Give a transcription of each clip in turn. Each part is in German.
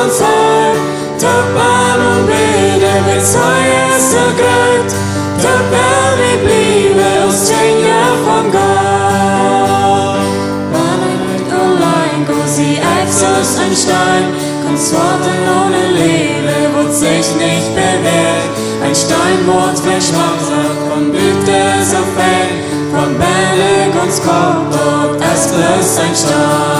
Ons hart. Tot aan om bidden met zwaar så gröt. Tot väl vi blive oss tjejer från Gott. Barnet och Lein går sie Exos ein Stein. Konsorten ohne Liebe wird sich nicht bewährt. Ein Stein wird verschlossen von Blüte so fern. Von Berg uns kommt und es löst ein Stein.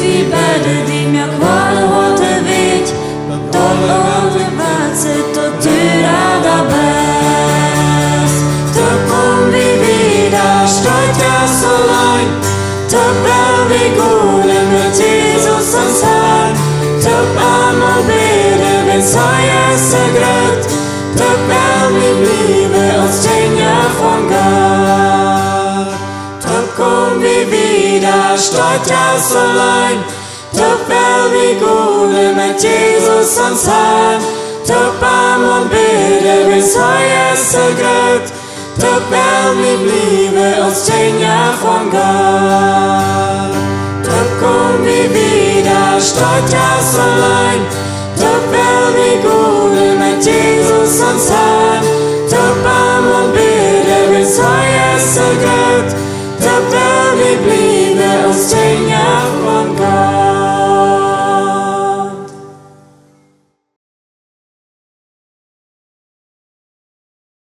जब भी गोले में चीजों संसार जब आमो बेरे में साया सगrat जब भी blive als Sänger von Gott Jab komm wie wieder stolz aus allein Jab wie gohle mit Jesus ans Hand Jab am und bete mit saia sograt Tot wel mi bliebe als zehn Jahr von Gott Tot komm mi wieder, stolz ja so lang